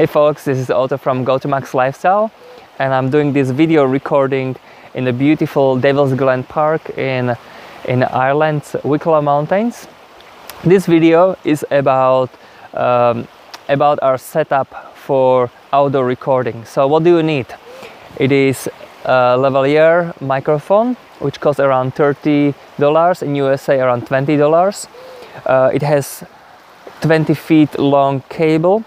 Hey folks, this is Oto from GoToMax Lifestyle and I'm doing this video recording in the beautiful Devil's Glen Park in, in Ireland's Wicklow Mountains. This video is about, um, about our setup for outdoor recording. So what do you need? It is a lavalier microphone which costs around $30 in USA around $20. Uh, it has 20 feet long cable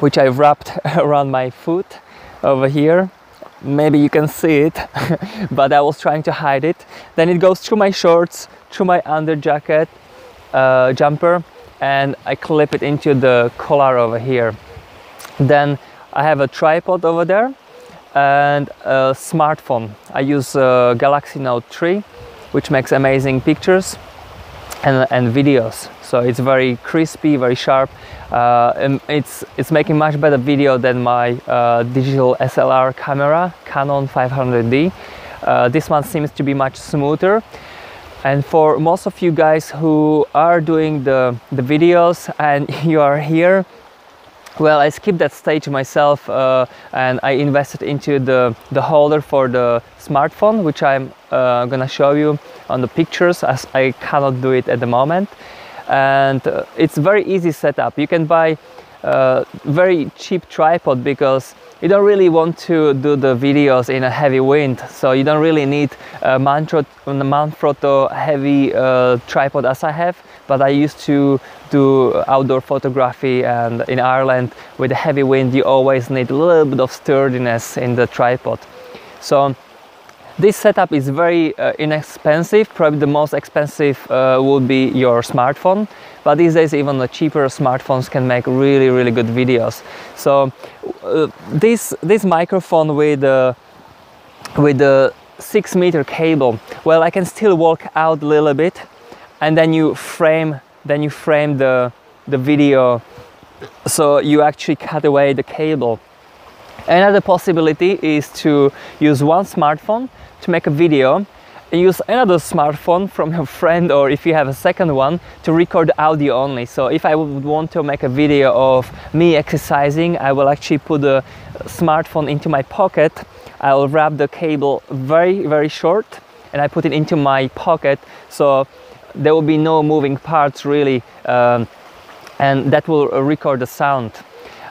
which I've wrapped around my foot over here. Maybe you can see it but I was trying to hide it. Then it goes through my shorts through my under jacket uh, jumper and I clip it into the collar over here. Then I have a tripod over there and a smartphone. I use a Galaxy Note 3 which makes amazing pictures and, and videos. So it's very crispy very sharp. Uh, and it's it's making much better video than my uh, digital SLR camera Canon 500D uh, this one seems to be much smoother. And for most of you guys who are doing the the videos and you are here well I skipped that stage myself uh, and I invested into the the holder for the smartphone which I'm uh, gonna show you on the pictures as I cannot do it at the moment. And uh, it's very easy setup. You can buy a very cheap tripod because you don't really want to do the videos in a heavy wind. So you don't really need a Manfrotto heavy uh, tripod as I have but I used to do outdoor photography and in Ireland with a heavy wind you always need a little bit of sturdiness in the tripod. So this setup is very uh, inexpensive, probably the most expensive uh, would be your smartphone, but these days even the cheaper smartphones can make really really good videos. So uh, this, this microphone with, uh, with the 6 meter cable, well I can still walk out a little bit and then you frame, then you frame the, the video so you actually cut away the cable. Another possibility is to use one smartphone to make a video and use another smartphone from your friend or if you have a second one to record audio only. So if I would want to make a video of me exercising I will actually put the smartphone into my pocket. I'll wrap the cable very very short and I put it into my pocket. So there will be no moving parts really um, and that will record the sound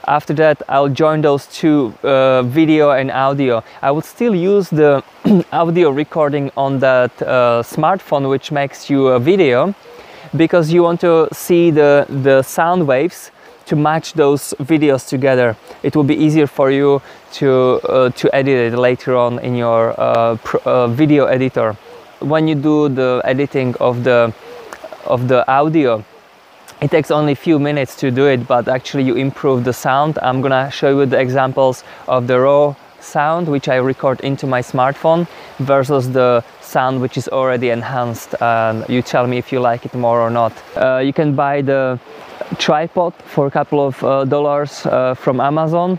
after that I'll join those two uh, video and audio. I will still use the audio recording on that uh, smartphone which makes you a video because you want to see the the sound waves to match those videos together. It will be easier for you to uh, to edit it later on in your uh, uh, video editor. When you do the editing of the of the audio it takes only a few minutes to do it, but actually you improve the sound. I'm gonna show you the examples of the raw sound which I record into my smartphone versus the sound which is already enhanced and you tell me if you like it more or not. Uh, you can buy the tripod for a couple of uh, dollars uh, from Amazon.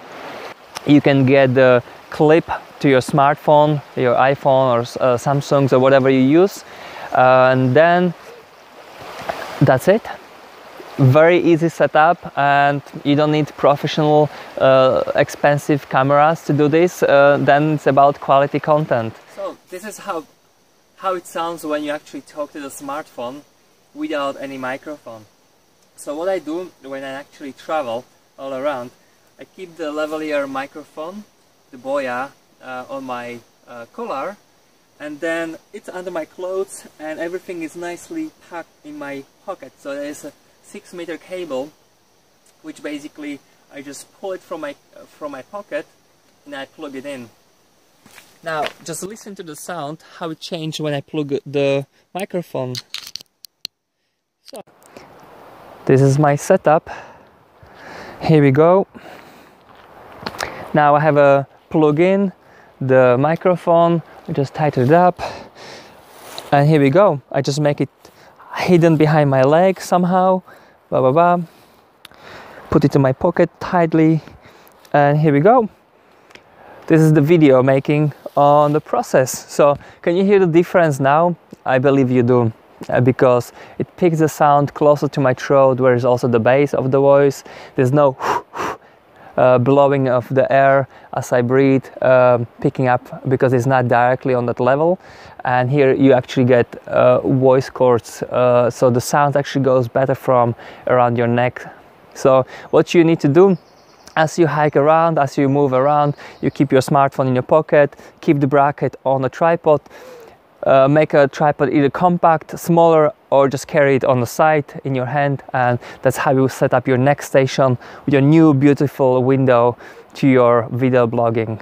You can get the clip to your smartphone, your iPhone or uh, Samsung or whatever you use and then that's it very easy setup and you don't need professional uh, expensive cameras to do this uh, then it's about quality content. So this is how how it sounds when you actually talk to the smartphone without any microphone. So what I do when I actually travel all around I keep the lavalier microphone the Boya uh, on my uh, collar and then it's under my clothes and everything is nicely packed in my pocket. So there's a six meter cable which basically I just pull it from my from my pocket and I plug it in. Now just listen to the sound how it changed when I plug the microphone. So this is my setup. Here we go. Now I have a plug in the microphone. I just tighten it up. And here we go. I just make it hidden behind my leg somehow blah blah blah. Put it in my pocket tightly and here we go. This is the video making on the process. So can you hear the difference now? I believe you do uh, because it picks the sound closer to my throat where is also the bass of the voice. There's no uh, blowing of the air as I breathe, um, picking up because it's not directly on that level. And here you actually get uh, voice cords, uh, so the sound actually goes better from around your neck. So what you need to do as you hike around, as you move around, you keep your smartphone in your pocket, keep the bracket on a tripod, uh, make a tripod either compact, smaller, or just carry it on the side in your hand. And that's how you set up your next station with your new beautiful window to your video blogging.